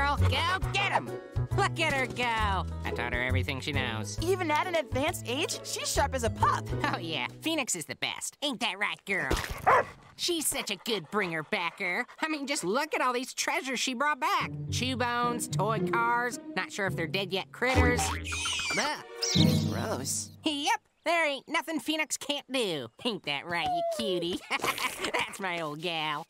girl. Go get him. Look at her go. I taught her everything she knows. Even at an advanced age, she's sharp as a pup. Oh, yeah. Phoenix is the best. Ain't that right, girl? She's such a good bringer backer. I mean, just look at all these treasures she brought back. Chew bones, toy cars, not sure if they're dead yet critters. Ugh. Gross. Yep, there ain't nothing Phoenix can't do. Ain't that right, you cutie? That's my old gal.